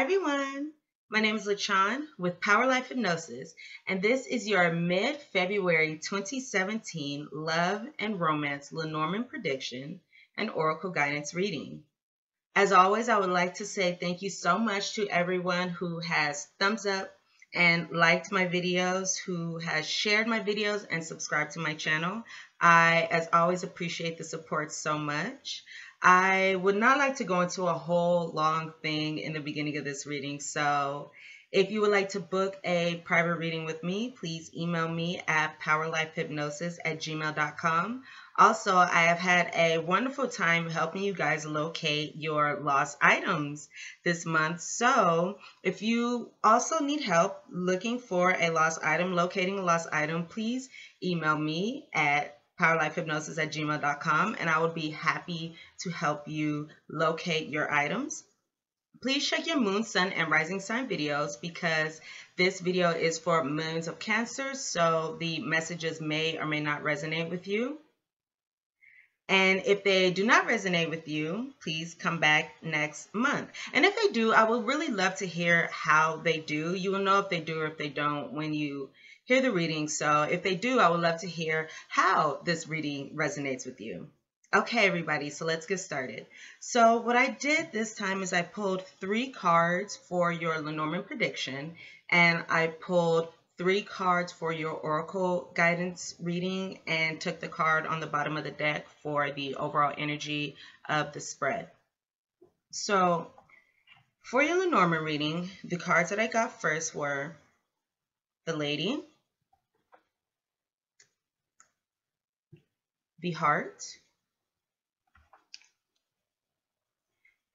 Hi everyone, my name is LaChon with Power Life Hypnosis, and this is your mid-February 2017 Love and Romance Lenormand Prediction and Oracle Guidance reading. As always, I would like to say thank you so much to everyone who has thumbs up and liked my videos, who has shared my videos and subscribed to my channel. I, as always, appreciate the support so much. I would not like to go into a whole long thing in the beginning of this reading. So if you would like to book a private reading with me, please email me at powerlifehypnosis at gmail.com. Also, I have had a wonderful time helping you guys locate your lost items this month. So if you also need help looking for a lost item, locating a lost item, please email me at powerlifehypnosis at gmail.com, and I would be happy to help you locate your items. Please check your moon, sun, and rising sign videos because this video is for millions of cancers, so the messages may or may not resonate with you. And if they do not resonate with you, please come back next month. And if they do, I would really love to hear how they do. You will know if they do or if they don't when you hear the reading. So if they do, I would love to hear how this reading resonates with you. Okay, everybody, so let's get started. So what I did this time is I pulled three cards for your Lenormand prediction, and I pulled three cards for your Oracle guidance reading and took the card on the bottom of the deck for the overall energy of the spread. So for your Lenormand reading, the cards that I got first were the Lady, the heart,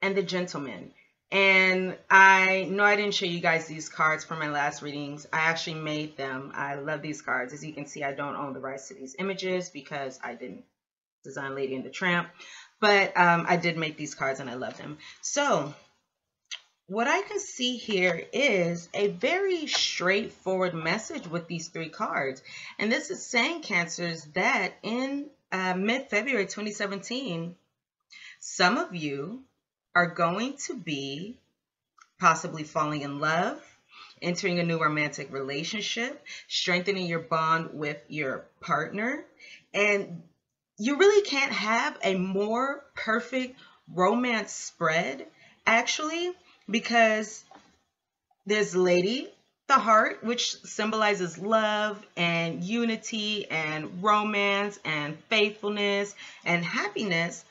and the gentleman. And I know I didn't show you guys these cards for my last readings. I actually made them. I love these cards. As you can see, I don't own the rights to these images because I didn't design Lady and the Tramp. But um, I did make these cards and I love them. So what I can see here is a very straightforward message with these three cards. And this is saying, Cancers, that in uh, mid-February 2017, some of you are going to be possibly falling in love, entering a new romantic relationship, strengthening your bond with your partner. And you really can't have a more perfect romance spread, actually, because there's Lady the heart, which symbolizes love and unity and romance and faithfulness and happiness,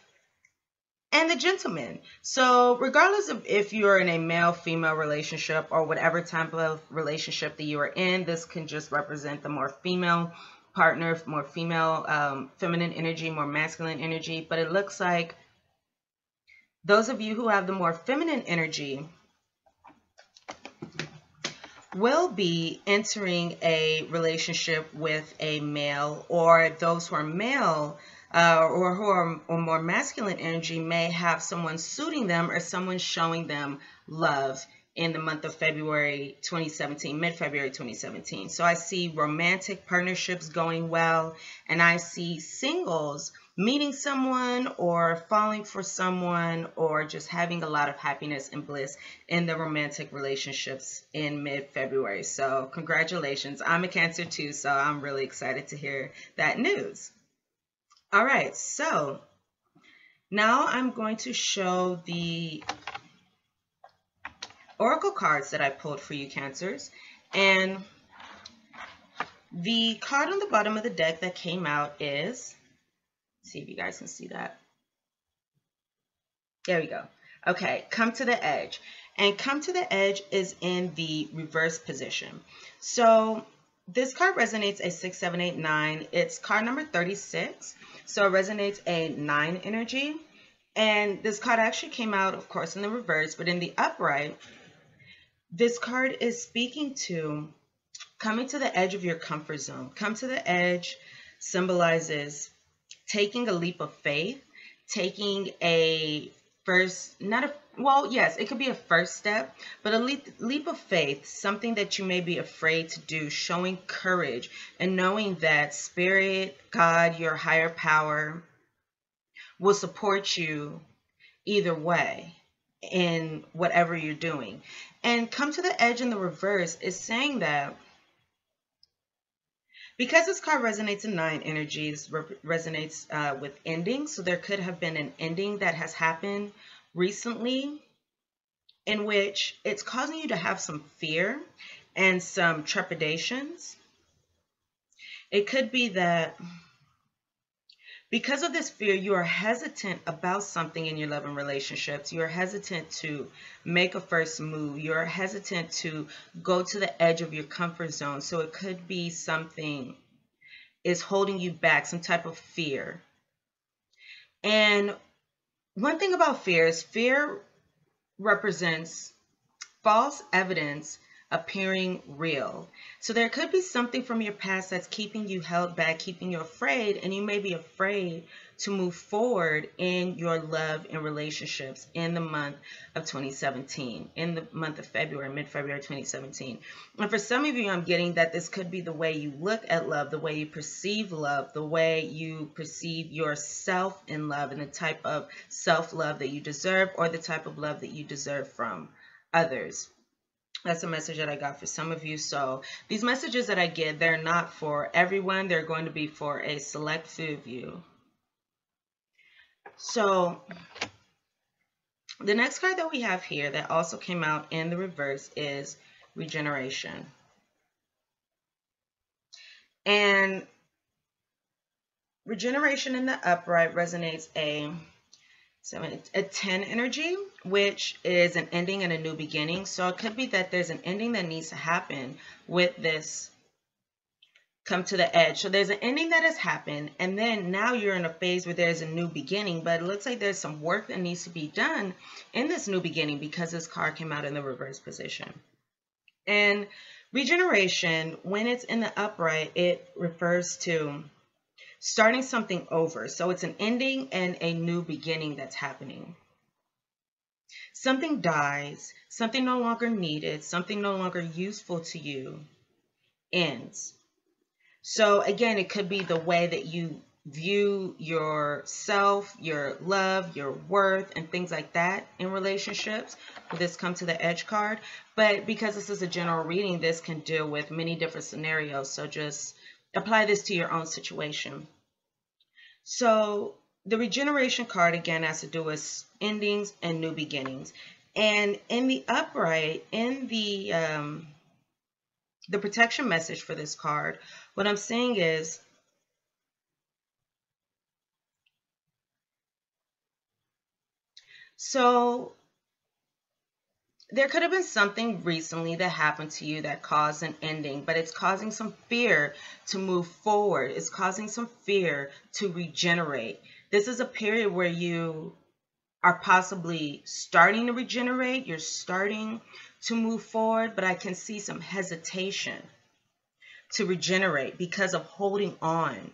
and the gentleman. So, regardless of if you're in a male female relationship or whatever type of relationship that you are in, this can just represent the more female partner, more female, um, feminine energy, more masculine energy. But it looks like those of you who have the more feminine energy will be entering a relationship with a male or those who are male uh, or who are or more masculine energy may have someone suiting them or someone showing them love in the month of February 2017, mid-February 2017. So I see romantic partnerships going well and I see singles meeting someone or falling for someone or just having a lot of happiness and bliss in the romantic relationships in mid-February. So congratulations. I'm a Cancer too, so I'm really excited to hear that news. All right, so now I'm going to show the Oracle cards that I pulled for you, Cancers. And the card on the bottom of the deck that came out is see if you guys can see that. There we go. Okay, come to the edge. And come to the edge is in the reverse position. So this card resonates a 6, 7, 8, 9. It's card number 36. So it resonates a 9 energy. And this card actually came out, of course, in the reverse, but in the upright, this card is speaking to coming to the edge of your comfort zone. Come to the edge symbolizes taking a leap of faith, taking a first, not a, well, yes, it could be a first step, but a leap, leap of faith, something that you may be afraid to do, showing courage and knowing that spirit, God, your higher power will support you either way. in whatever you're doing. And come to the edge in the reverse is saying that because this card resonates in nine energies, re resonates uh, with endings. So there could have been an ending that has happened recently in which it's causing you to have some fear and some trepidations. It could be that because of this fear, you are hesitant about something in your love and relationships. You're hesitant to make a first move. You're hesitant to go to the edge of your comfort zone. So it could be something is holding you back, some type of fear. And one thing about fear is fear represents false evidence appearing real. So there could be something from your past that's keeping you held back, keeping you afraid, and you may be afraid to move forward in your love and relationships in the month of 2017, in the month of February, mid-February 2017. And for some of you, I'm getting that this could be the way you look at love, the way you perceive love, the way you perceive yourself in love, and the type of self-love that you deserve or the type of love that you deserve from others that's a message that I got for some of you. So these messages that I get, they're not for everyone. They're going to be for a select few of you. So the next card that we have here that also came out in the reverse is regeneration. And regeneration in the upright resonates a so a 10 energy, which is an ending and a new beginning. So it could be that there's an ending that needs to happen with this come to the edge. So there's an ending that has happened, and then now you're in a phase where there's a new beginning, but it looks like there's some work that needs to be done in this new beginning because this card came out in the reverse position. And regeneration, when it's in the upright, it refers to starting something over. So it's an ending and a new beginning that's happening. Something dies, something no longer needed, something no longer useful to you ends. So again, it could be the way that you view yourself, your love, your worth, and things like that in relationships. This come to the edge card? But because this is a general reading, this can deal with many different scenarios. So just apply this to your own situation. So the regeneration card again has to do with endings and new beginnings. And in the upright, in the um, the protection message for this card, what I'm saying is so there could have been something recently that happened to you that caused an ending, but it's causing some fear to move forward. It's causing some fear to regenerate. This is a period where you are possibly starting to regenerate. You're starting to move forward, but I can see some hesitation to regenerate because of holding on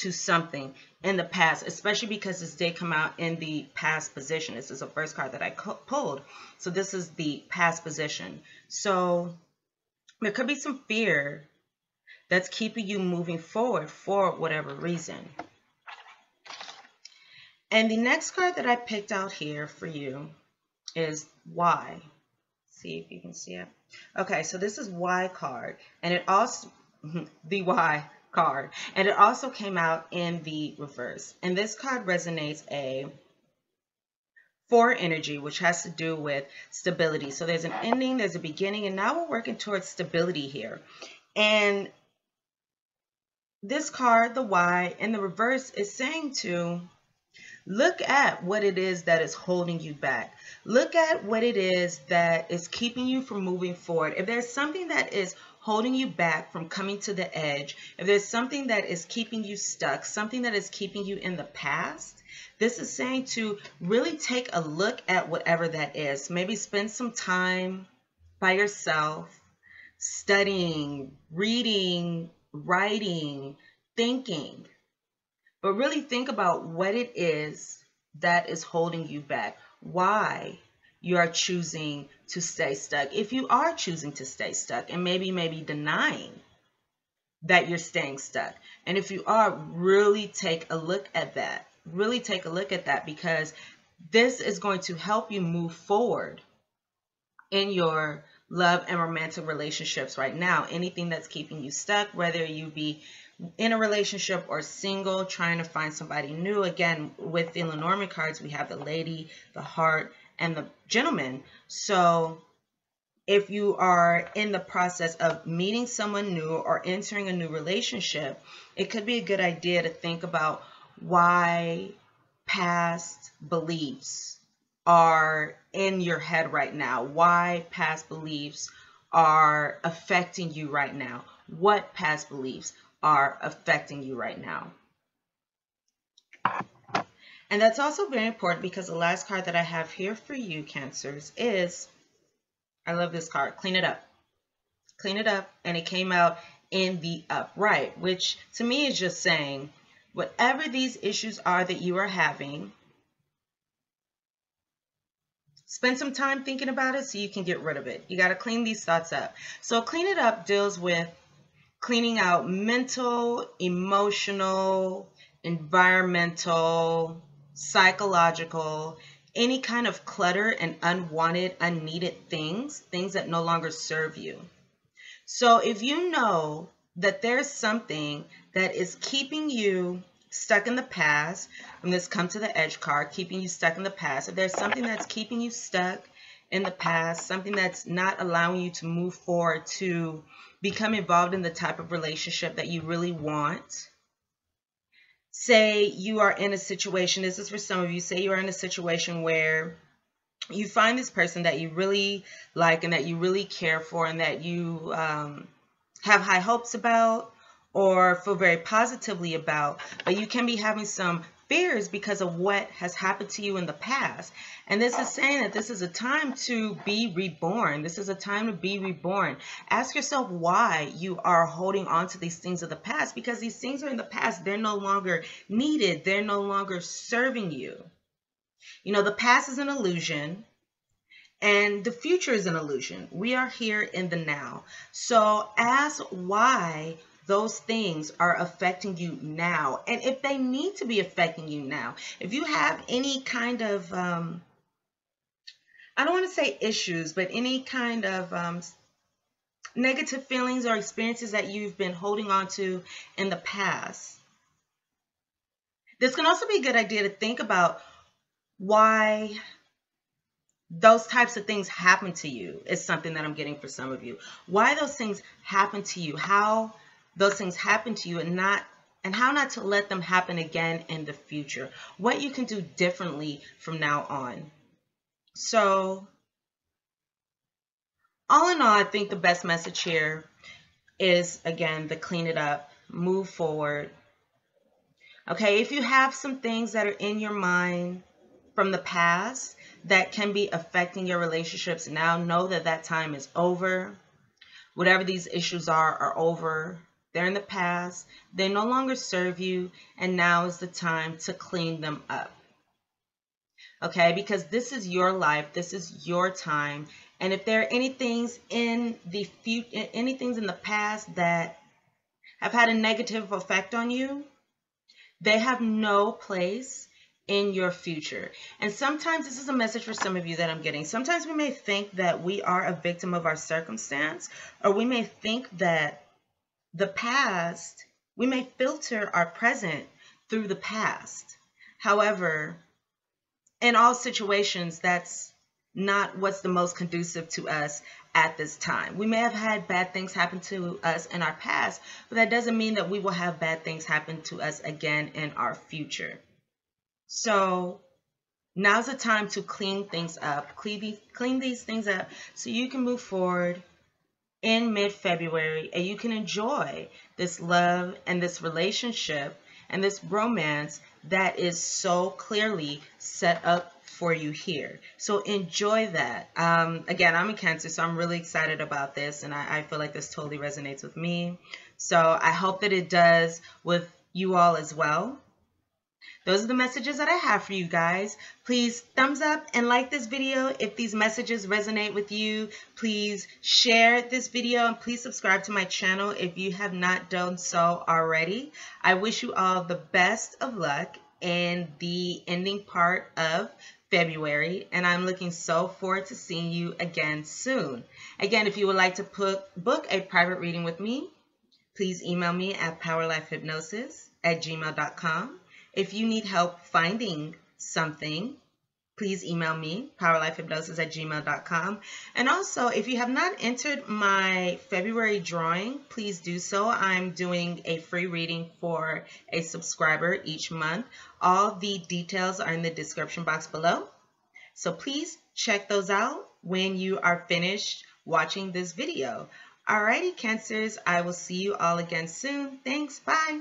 to something in the past, especially because this did come out in the past position. This is the first card that I pulled. So this is the past position. So there could be some fear that's keeping you moving forward for whatever reason. And the next card that I picked out here for you is why. See if you can see it. Okay, so this is why card. And it also, the why card. And it also came out in the reverse. And this card resonates a four energy, which has to do with stability. So there's an ending, there's a beginning, and now we're working towards stability here. And this card, the Why, in the reverse is saying to look at what it is that is holding you back. Look at what it is that is keeping you from moving forward. If there's something that is holding you back from coming to the edge, if there's something that is keeping you stuck, something that is keeping you in the past, this is saying to really take a look at whatever that is. Maybe spend some time by yourself, studying, reading, writing, thinking. But really think about what it is that is holding you back. Why you are choosing to stay stuck. If you are choosing to stay stuck and maybe maybe denying that you're staying stuck. And if you are, really take a look at that. Really take a look at that because this is going to help you move forward in your love and romantic relationships right now. Anything that's keeping you stuck, whether you be in a relationship or single, trying to find somebody new. Again, with the Lenormand cards, we have the lady, the heart, and the gentleman. So if you are in the process of meeting someone new or entering a new relationship, it could be a good idea to think about why past beliefs are in your head right now, why past beliefs are affecting you right now, what past beliefs are affecting you right now. And that's also very important because the last card that I have here for you, Cancers, is I love this card. Clean it up. Clean it up. And it came out in the upright, which to me is just saying whatever these issues are that you are having, spend some time thinking about it so you can get rid of it. You got to clean these thoughts up. So clean it up deals with cleaning out mental, emotional, environmental, psychological, any kind of clutter and unwanted, unneeded things, things that no longer serve you. So if you know that there's something that is keeping you stuck in the past, and this come to the edge card, keeping you stuck in the past, if there's something that's keeping you stuck in the past, something that's not allowing you to move forward to become involved in the type of relationship that you really want, say you are in a situation, this is for some of you, say you are in a situation where you find this person that you really like and that you really care for and that you um, have high hopes about or feel very positively about, but you can be having some fears because of what has happened to you in the past. And this is saying that this is a time to be reborn. This is a time to be reborn. Ask yourself why you are holding on to these things of the past because these things are in the past. They're no longer needed. They're no longer serving you. You know, the past is an illusion. And the future is an illusion. We are here in the now. So ask why those things are affecting you now. And if they need to be affecting you now, if you have any kind of, um, I don't want to say issues, but any kind of um, negative feelings or experiences that you've been holding on to in the past, this can also be a good idea to think about why those types of things happen to you is something that I'm getting for some of you. Why those things happen to you, how those things happen to you and not and how not to let them happen again in the future. What you can do differently from now on. So all in all, I think the best message here is again the clean it up, move forward. Okay, if you have some things that are in your mind from the past that can be affecting your relationships now, know that that time is over. Whatever these issues are, are over. They're in the past. They no longer serve you. And now is the time to clean them up. Okay, because this is your life. This is your time. And if there are any things in the future, any things in the past that have had a negative effect on you, they have no place in your future. And sometimes this is a message for some of you that I'm getting. Sometimes we may think that we are a victim of our circumstance, or we may think that the past, we may filter our present through the past. However, in all situations, that's not what's the most conducive to us at this time. We may have had bad things happen to us in our past, but that doesn't mean that we will have bad things happen to us again in our future. So now's the time to clean things up, clean these, clean these things up so you can move forward in mid-February and you can enjoy this love and this relationship and this romance that is so clearly set up for you here. So enjoy that. Um, again, I'm a Cancer, so I'm really excited about this and I, I feel like this totally resonates with me. So I hope that it does with you all as well. Those are the messages that I have for you guys. Please thumbs up and like this video if these messages resonate with you. Please share this video and please subscribe to my channel if you have not done so already. I wish you all the best of luck in the ending part of February, and I'm looking so forward to seeing you again soon. Again, if you would like to put, book a private reading with me, please email me at powerlifehypnosis at gmail.com. If you need help finding something, please email me, powerlifehypnosis at gmail.com. And also, if you have not entered my February drawing, please do so. I'm doing a free reading for a subscriber each month. All the details are in the description box below. So please check those out when you are finished watching this video. Alrighty, Cancers, I will see you all again soon. Thanks, bye.